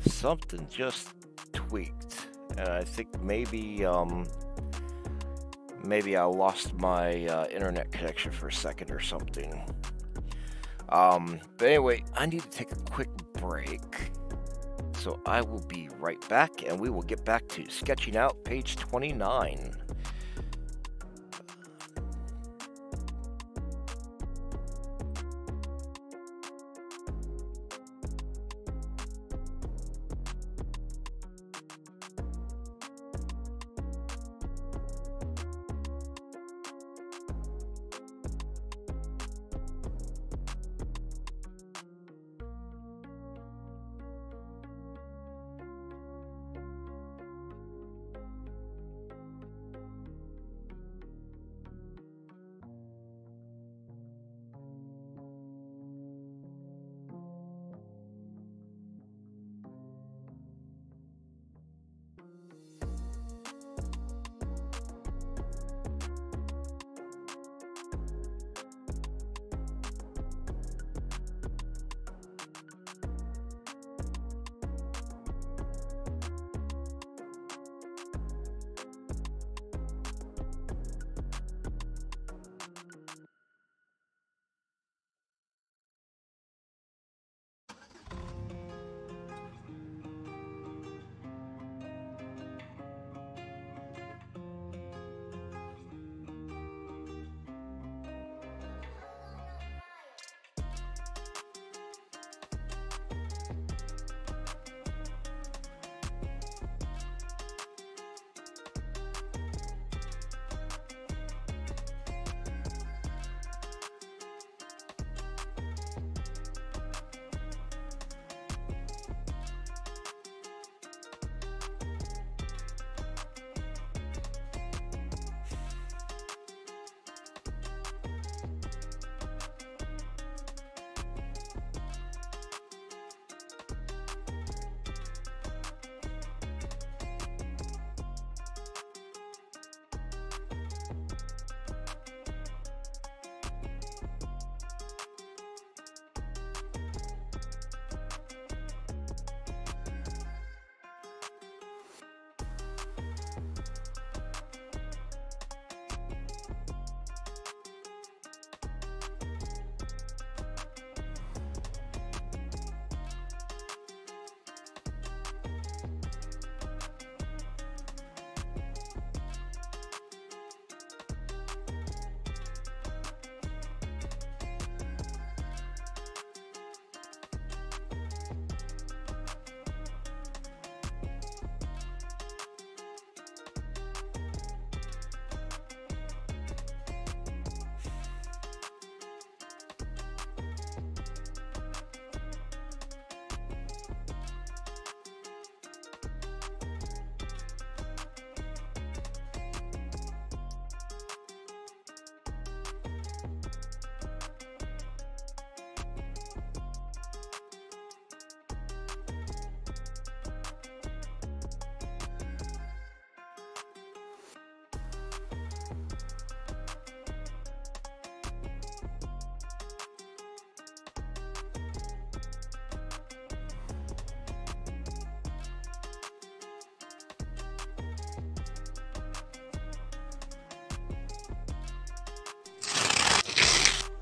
something just tweaked, and I think maybe um, maybe I lost my uh, internet connection for a second or something. Um, but anyway, I need to take a quick break. So I will be right back and we will get back to sketching out page 29.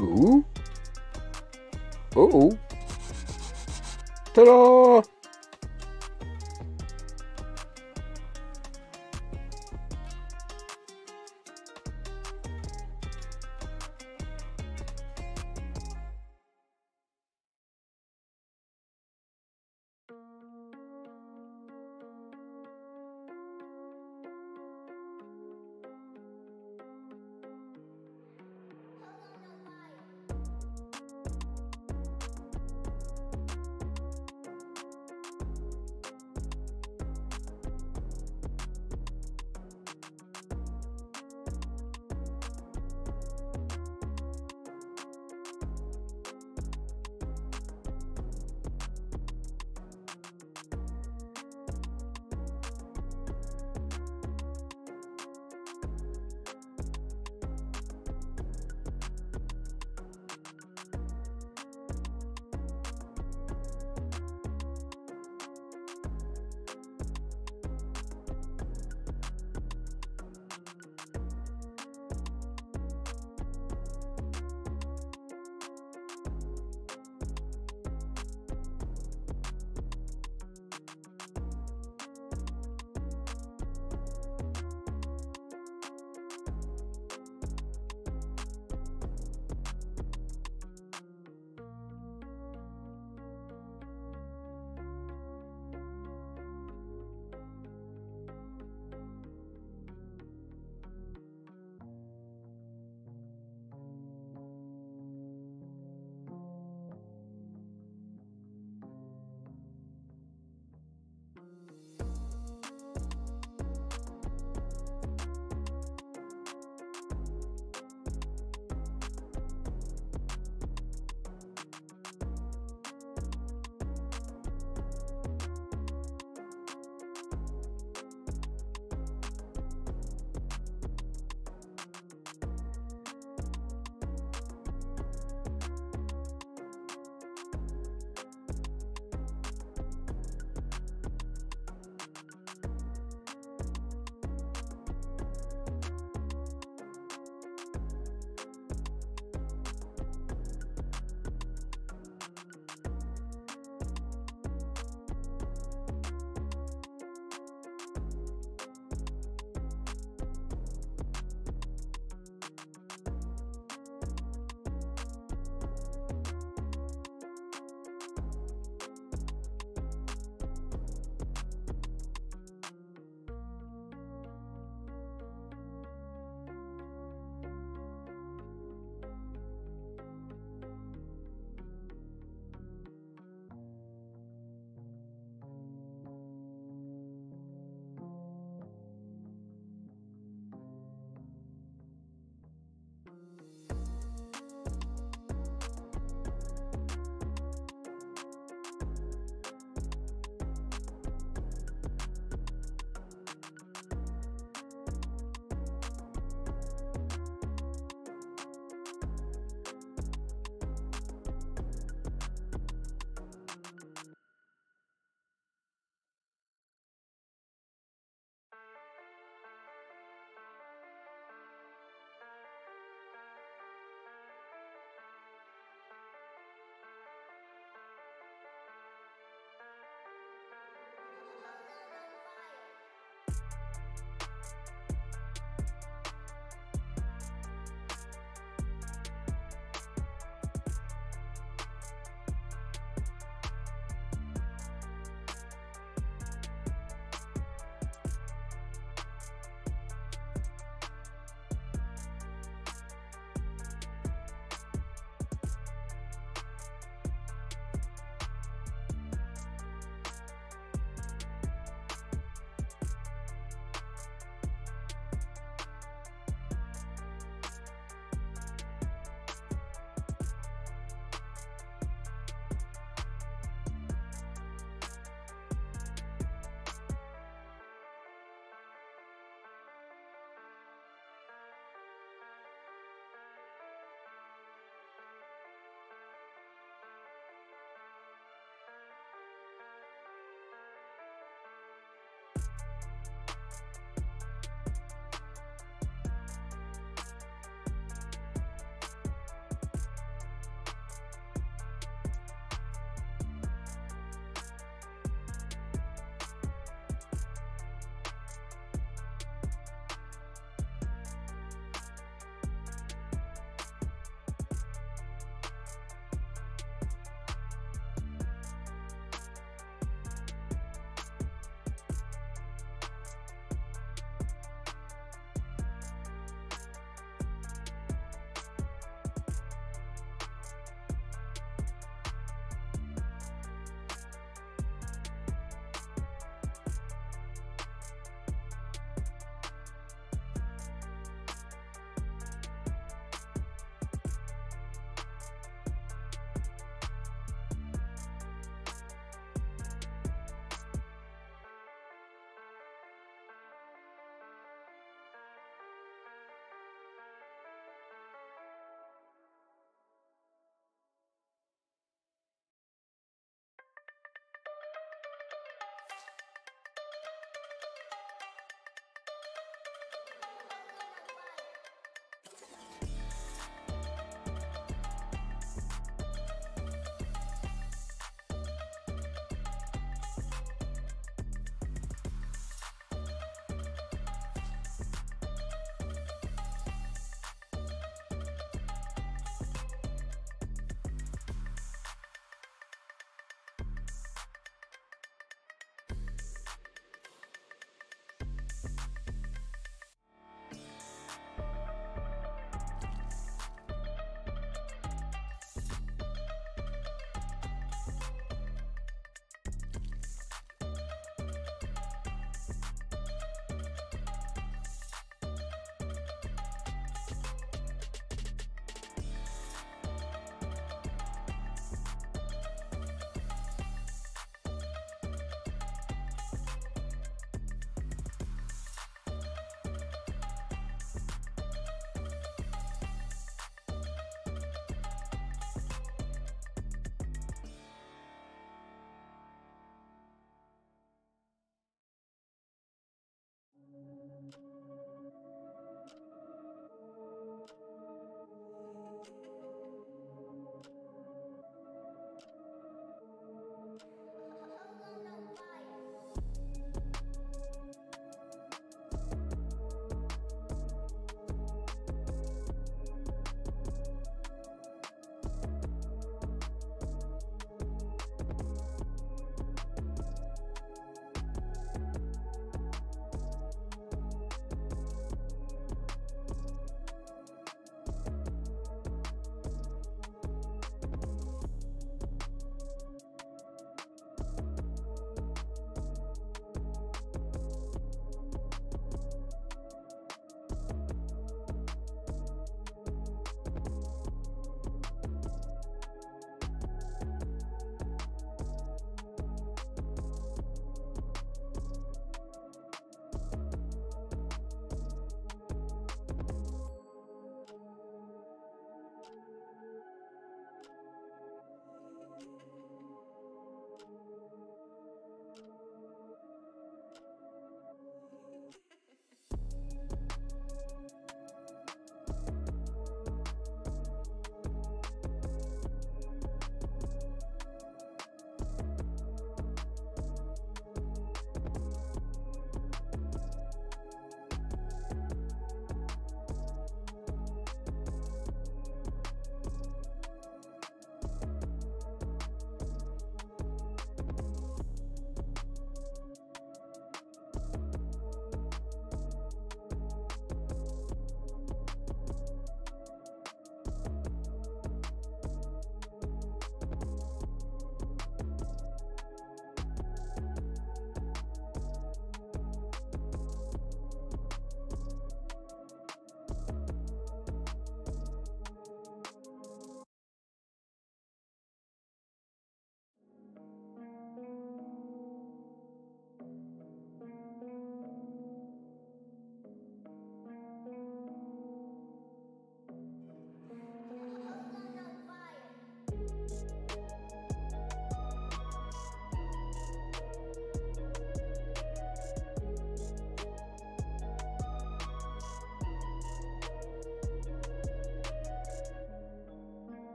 Ooh. Oh. Ta-da!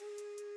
Bye.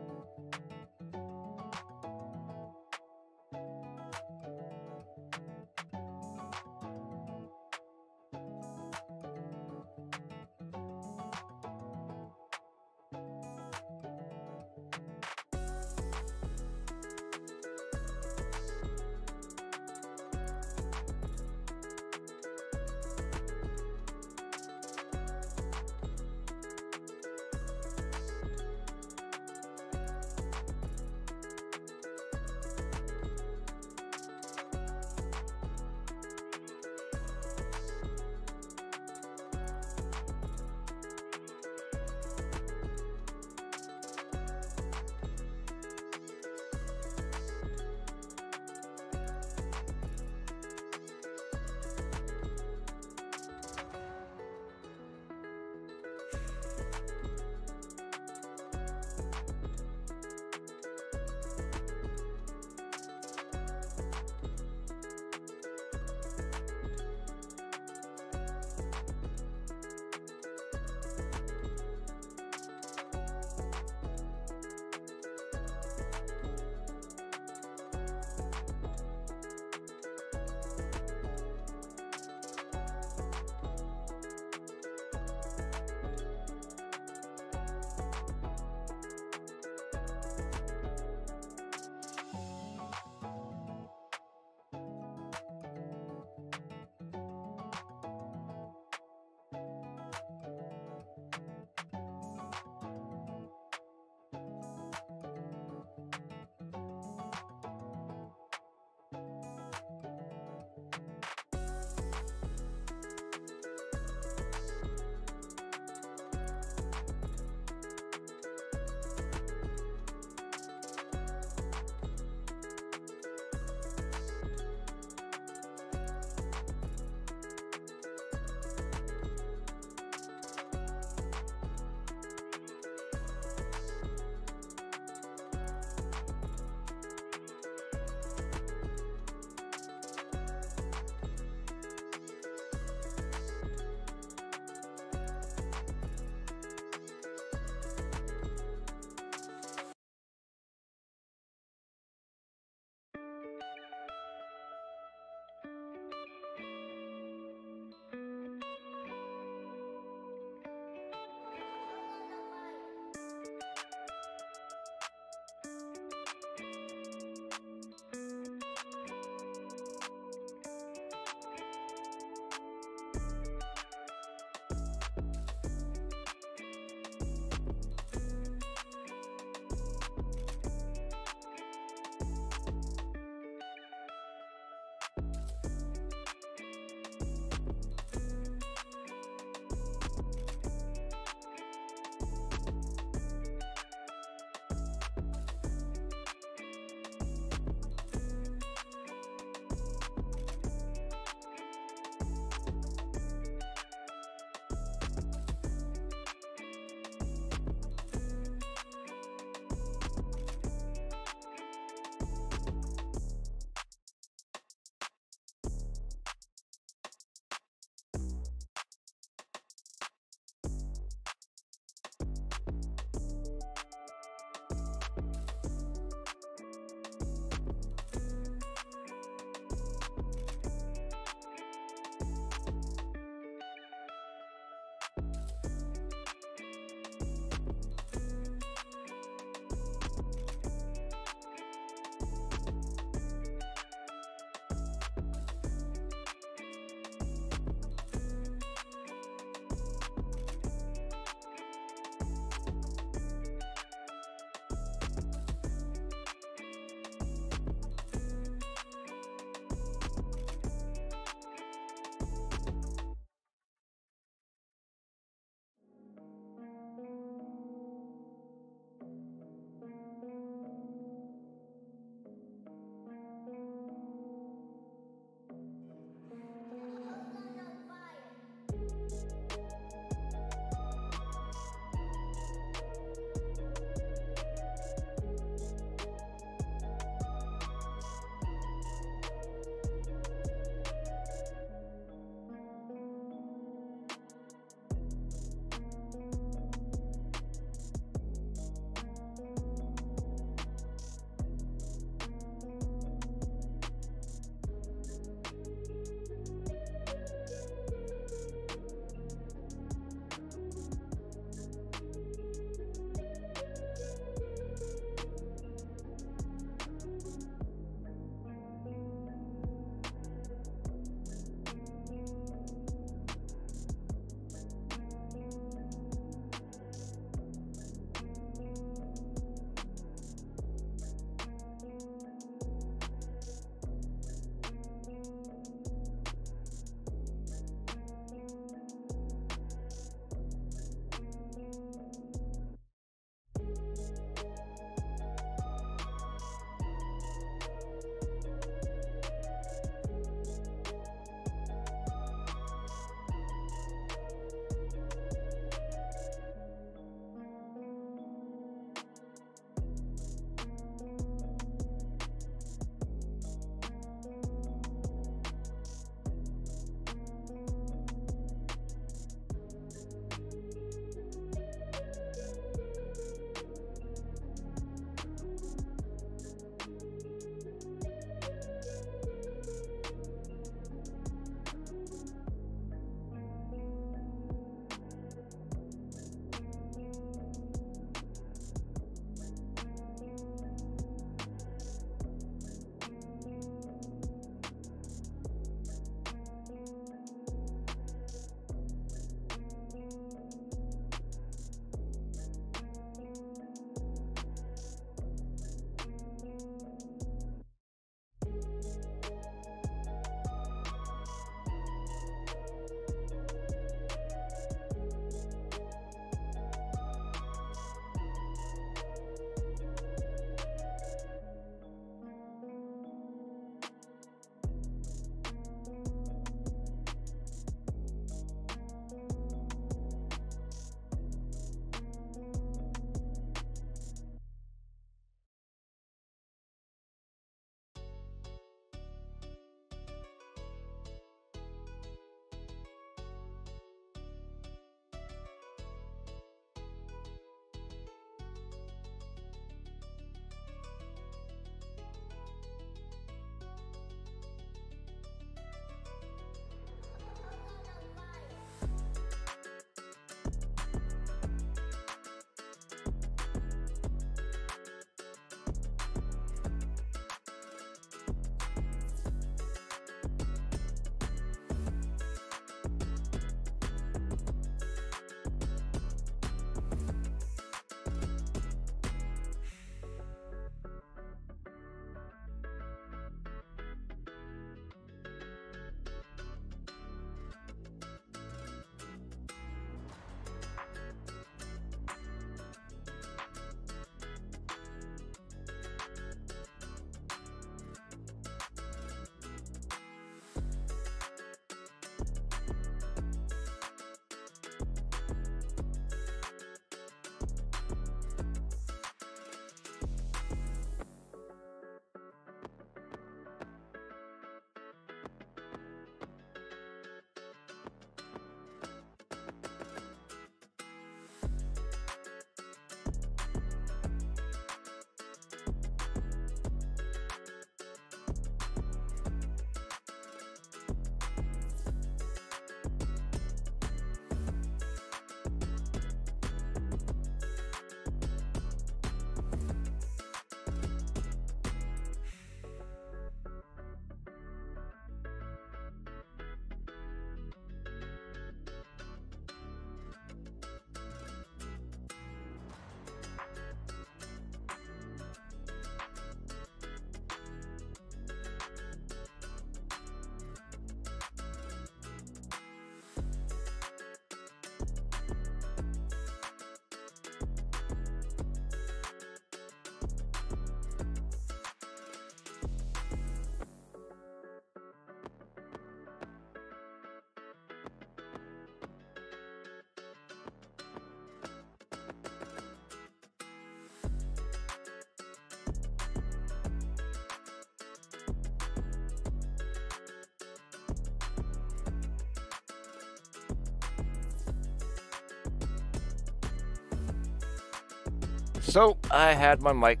So I had my mic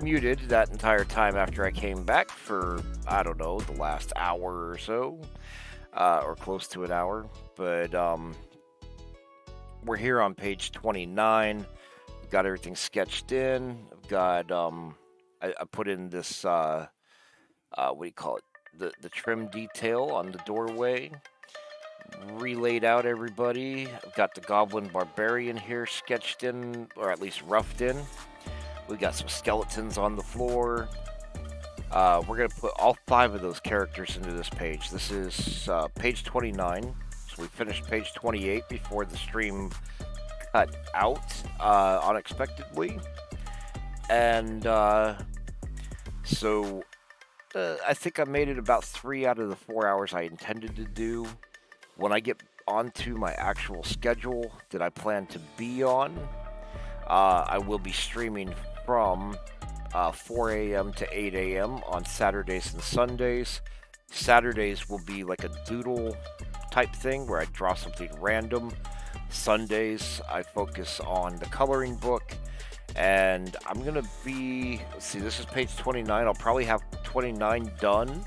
muted that entire time after I came back for, I don't know, the last hour or so, uh, or close to an hour. But um, we're here on page 29. We've got everything sketched in. I've got, um, I, I put in this, uh, uh, what do you call it? The, the trim detail on the doorway. Relayed out everybody. I've got the Goblin Barbarian here sketched in, or at least roughed in. We got some skeletons on the floor. Uh, we're going to put all five of those characters into this page. This is uh, page 29. So we finished page 28 before the stream cut out uh, unexpectedly. And uh, so uh, I think I made it about three out of the four hours I intended to do. When I get onto my actual schedule that I plan to be on, uh, I will be streaming from uh, 4 a.m. to 8 a.m. on Saturdays and Sundays. Saturdays will be like a doodle type thing where I draw something random. Sundays, I focus on the coloring book. And I'm going to be, let's see, this is page 29. I'll probably have 29 done,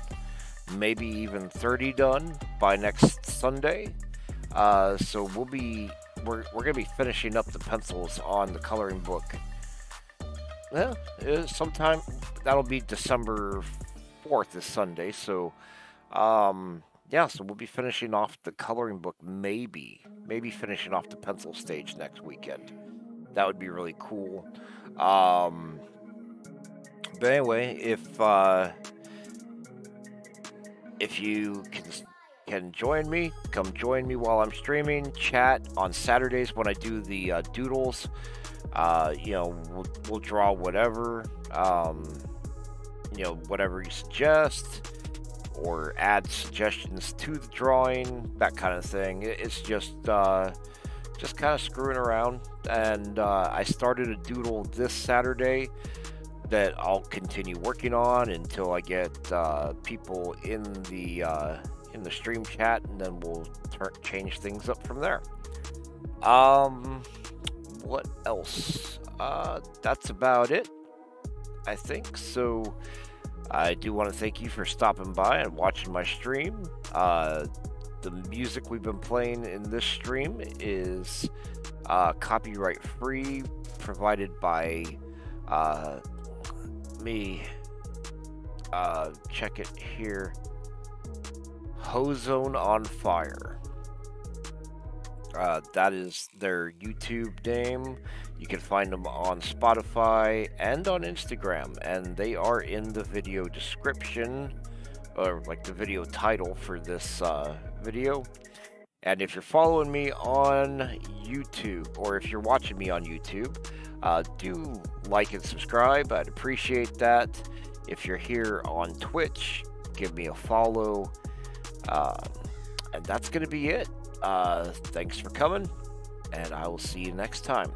maybe even 30 done by next Sunday. Uh, so we'll be, we're, we're going to be finishing up the pencils on the coloring book yeah, sometime that'll be December 4th is Sunday. So, um, yeah, so we'll be finishing off the coloring book, maybe, maybe finishing off the pencil stage next weekend. That would be really cool. Um, but anyway, if uh, if you can can join me, come join me while I'm streaming. Chat on Saturdays when I do the uh, doodles. Uh, you know, we'll, we'll draw whatever, um, you know, whatever you suggest, or add suggestions to the drawing, that kind of thing. It's just, uh, just kind of screwing around. And uh, I started a doodle this Saturday that I'll continue working on until I get uh, people in the uh, in the stream chat, and then we'll change things up from there. Um, what else? Uh, that's about it, I think. So I do want to thank you for stopping by and watching my stream. Uh, the music we've been playing in this stream is uh, copyright free, provided by uh, me. Uh, check it here. Hozone on Fire. Uh, that is their YouTube name. You can find them on Spotify and on Instagram, and they are in the video description, or like the video title for this uh, video. And if you're following me on YouTube, or if you're watching me on YouTube, uh, do like and subscribe. I'd appreciate that. If you're here on Twitch, give me a follow. Uh, and that's going to be it. Uh, thanks for coming, and I will see you next time.